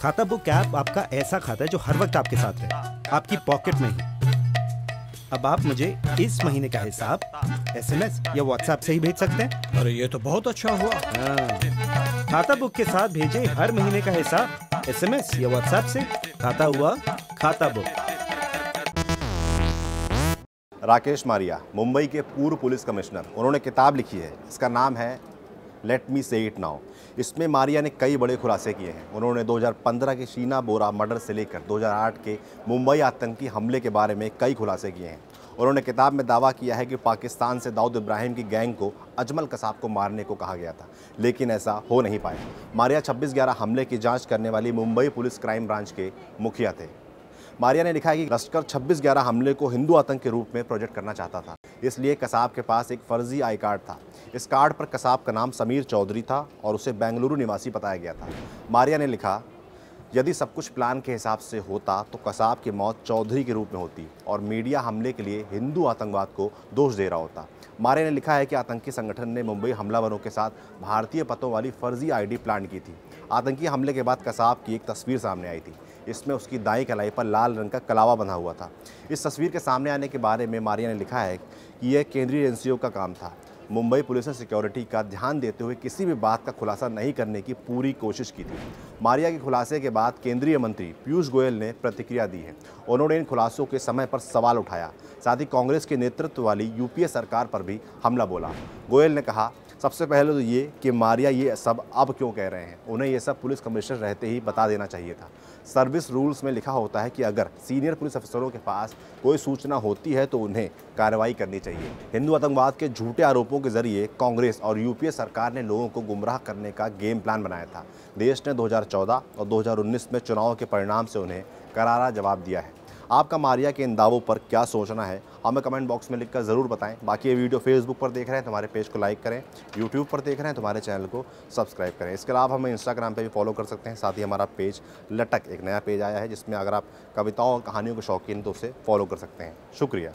खाता book app आपका ऐसा खाता है जो हर वक्त आपके साथ है आपकी पॉकेट में ही। अब आप मुझे इस महीने का हिसाब एसएमएस या व्हाट्सएप से ही भेज सकते हैं। अरे ये तो बहुत अच्छा हुआ। हाँ। खाता बुक के साथ भेजे हर महीने का हिसाब एसएमएस या व्हाट्सएप से। खाता हुआ खाता बुक राकेश मारिया मुंबई के पूर्व पुलिस कमिश्नर। उन्होंने किताब लिखी है। इसका नाम है लेट मी से इट नाउ इसमें मारिया ने कई बड़े खुलासे किए हैं। उन्होंने 2015 के शीना बोरा मर्डर से लेकर 2008 के मुंबई आतंकी हमले के बारे में कई खुलासे किए हैं। उन्होंने किताब में दावा किया है कि पाकिस्तान से दाऊद इब्राहिम की गैंग को अजमल कसाब को मारने को कहा गया था, लेकिन ऐसा हो नहीं पाया। मारिया छब्बीस ग्यारह हमले की जाँच करने वाली मुंबई पुलिस क्राइम ब्रांच के मुखिया थे। मारिया ने लिखा है कि लश्कर छब्बीस ग्यारह हमले को हिंदू आतंक के रूप में प्रोजेक्ट करना चाहता था, इसलिए कसाब के पास एक फर्जी आई कार्ड था। इस कार्ड पर कसाब का नाम समीर चौधरी था और उसे बेंगलुरु निवासी बताया गया था। मारिया ने लिखा, यदि सब कुछ प्लान के हिसाब से होता तो कसाब की मौत चौधरी के रूप में होती और मीडिया हमले के लिए हिंदू आतंकवाद को दोष दे रहा होता। मारे ने लिखा है कि आतंकी संगठन ने मुंबई हमलावरों के साथ भारतीय पतों वाली फर्जी आईडी प्लान की थी। आतंकी हमले के बाद कसाब की एक तस्वीर सामने आई थी। इसमें उसकी दाई कलाई पर लाल रंग का कलावा बना हुआ था। इस तस्वीर के सामने आने के बारे में मारिया ने लिखा है कि यह केंद्रीय एजेंसियों का काम था। मुंबई पुलिस ने सिक्योरिटी का ध्यान देते हुए किसी भी बात का खुलासा नहीं करने की पूरी कोशिश की थी। मारिया के खुलासे के बाद केंद्रीय मंत्री पीयूष गोयल ने प्रतिक्रिया दी है। उन्होंने इन खुलासों के समय पर सवाल उठाया। साथ ही कांग्रेस के नेतृत्व वाली यूपीए सरकार पर भी हमला बोला। गोयल ने कहा, सबसे पहले तो ये कि मारिया ये सब अब क्यों कह रहे हैं? उन्हें ये सब पुलिस कमिश्नर रहते ही बता देना चाहिए था। सर्विस रूल्स में लिखा होता है कि अगर सीनियर पुलिस अफसरों के पास कोई सूचना होती है तो उन्हें कार्रवाई करनी चाहिए। हिंदू आतंकवाद के झूठे आरोपों के ज़रिए कांग्रेस और यूपीए सरकार ने लोगों को गुमराह करने का गेम प्लान बनाया था। देश ने 2014 और 2019 में चुनाव के परिणाम से उन्हें करारा जवाब दिया है। आपका मारिया के इन दावों पर क्या सोचना है, हमें कमेंट बॉक्स में लिखकर ज़रूर बताएँ। बाकी ये वीडियो फेसबुक पर देख रहे हैं तो हमारे पेज को लाइक करें। यूट्यूब पर देख रहे हैं तो हमारे चैनल को सब्सक्राइब करें। इसके अलावा हमें इंस्टाग्राम पर भी फॉलो कर सकते हैं, साथ ही हमारा पेज लटक, एक नया पेज आया है, जिसमें अगर आप कविताओं और कहानियों के शौकीन तो उसे फॉलो कर सकते हैं। शुक्रिया।